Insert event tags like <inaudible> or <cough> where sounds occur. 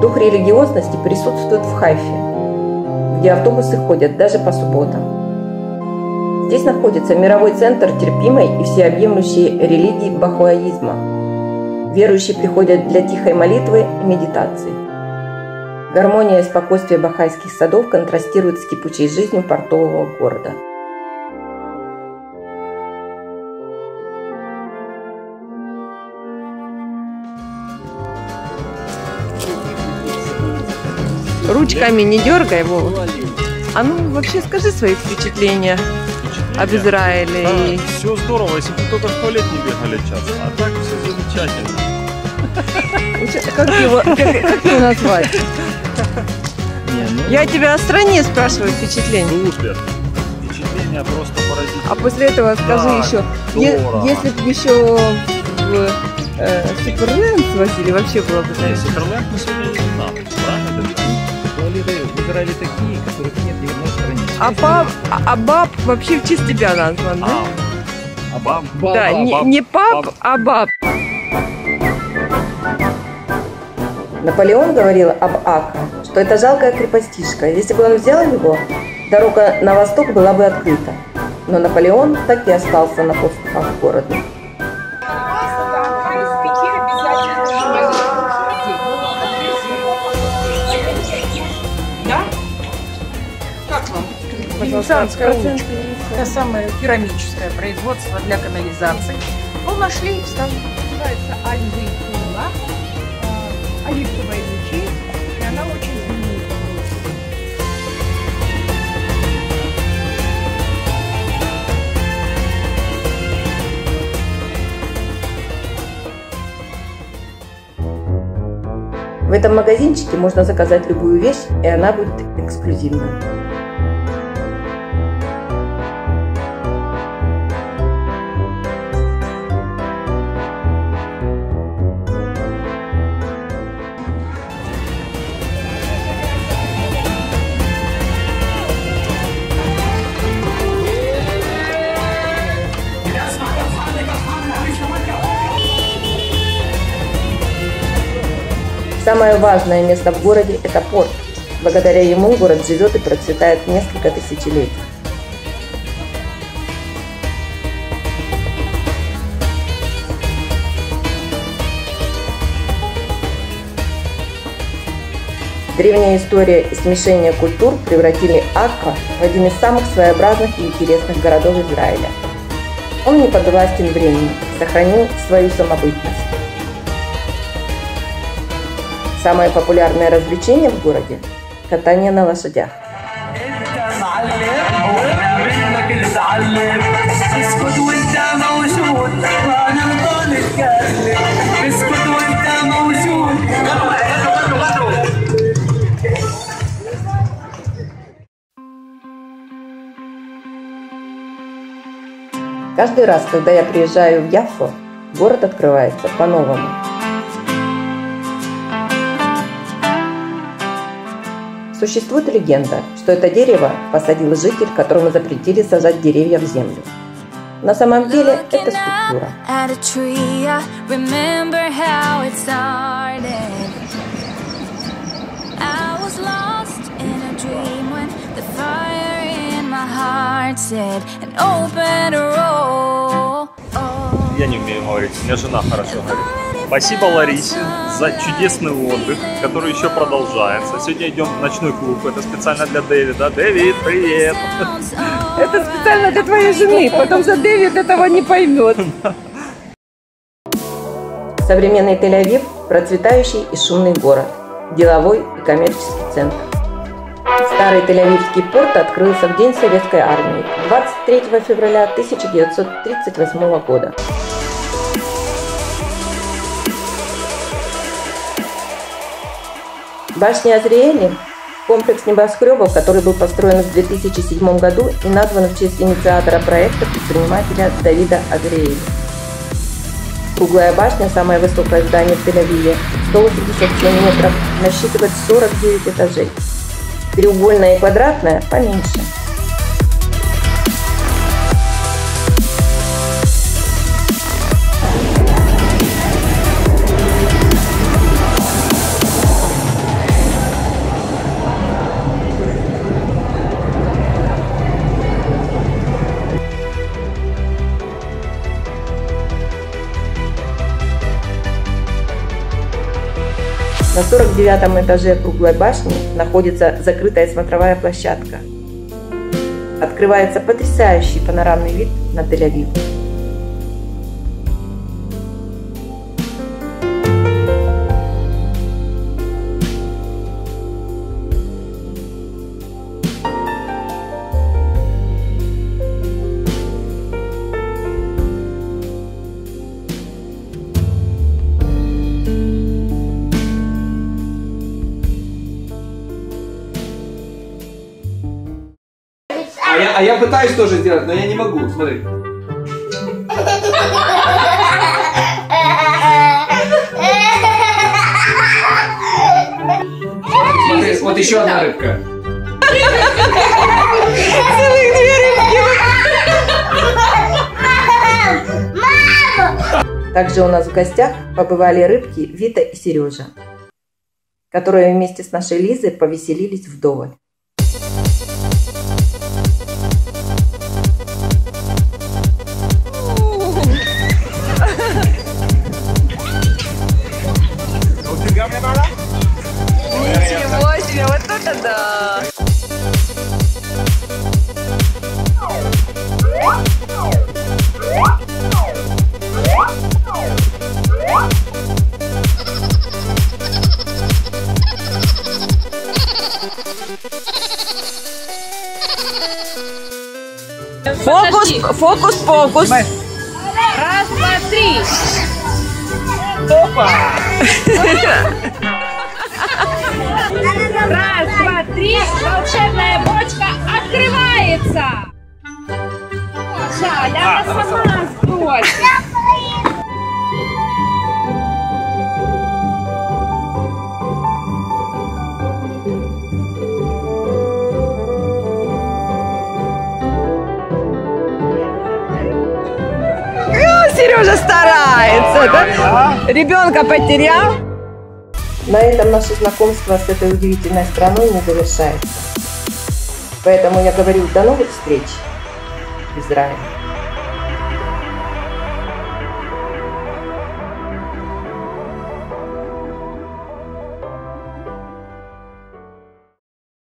Дух религиозности присутствует в Хайфе, где автобусы ходят даже по субботам. Здесь находится мировой центр терпимой и всеобъемлющей религии бахуаизма. Верующие приходят для тихой молитвы и медитации. Гармония и спокойствие бахайских садов контрастируют с кипучей жизнью портового города – Ручками не дергай его. А ну вообще скажи свои впечатления, об Израиле. Да, и... Все здорово, если бы только в туалет не бегали часто. А так все замечательно. <laughs> Как его, как, как его назвать? Не, ну... Я тебя о стране спрашиваю впечатления. Супер. Впечатления просто поразительные. А после этого скажи да, еще, здорово. если бы еще в э, Суперленд свозили, вообще было бы. Суперленд мы сегодня не знали, правильно? Туалеты в Израиле такие, которых нет ни в одной стране. А пап, а, а баб вообще в честь тебя назван, да? А, а баб? баб да, баб, не, баб, не пап, баб. а баб. Наполеон говорил об Ака, что это жалкая крепостишка. Если бы он взял его, дорога на восток была бы открыта. Но Наполеон так и остался на поступах города. Это самое керамическое производство для канализации. Ну, нашли и вставили. Называется альвейкула, э, оливковые лучи, и она очень. В этом магазинчике можно заказать любую вещь, и она будет эксклюзивной. Самое важное место в городе – это порт. Благодаря ему город живет и процветает несколько тысячелетий. Древняя история и смешение культур превратили Акка в один из самых своеобразных и интересных городов Израиля. Он не подвластен времени, сохранил свою самобытность. Самое популярное развлечение в городе – катание на лошадях. Каждый раз, когда я приезжаю в Яффу, город открывается по-новому. Существует легенда, что это дерево посадил житель, которому запретили сажать деревья в землю. На самом деле это скульптура. Я не умею говорить, у меня жена хорошо говорит. Спасибо Ларисе за чудесный отдых, который еще продолжается. Сегодня идем в ночной клуб. Это специально для Дэвида. Дэвид, привет! <laughs> Это специально для твоей жены, потому что Дэвид этого не поймет. Современный Тель-Авив – процветающий и шумный город, деловой и коммерческий центр. Старый Тель-Авивский порт открылся в День Советской Армии 23 февраля 1938 года. Башня Азриэли – комплекс небоскребов, который был построен в 2007 году и назван в честь инициатора проекта предпринимателя Давида Азриэли. Круглая башня – самое высокое здание в Тель-Авиве, 187 метров, насчитывает 49 этажей. Треугольная и квадратная – поменьше – На 49 этаже круглой башни находится закрытая смотровая площадка. Открывается потрясающий панорамный вид на Тель-Авив. А я, а я пытаюсь тоже сделать, но я не могу. Смотри. Смотри, вот еще одна рыбка. Также у нас в гостях побывали рыбки Вита и Сережа, которые вместе с нашей Лизой повеселились вдоволь. Вот это да! Фокус, фокус, фокус. Раз, два, три. Раз, два, три. Волшебная бочка открывается. Жаль, она сама сбросит. Сережа старается, да? Ребенка потерял. На этом наше знакомство с этой удивительной страной не завершается. Поэтому я говорю до новых встреч в Израиле.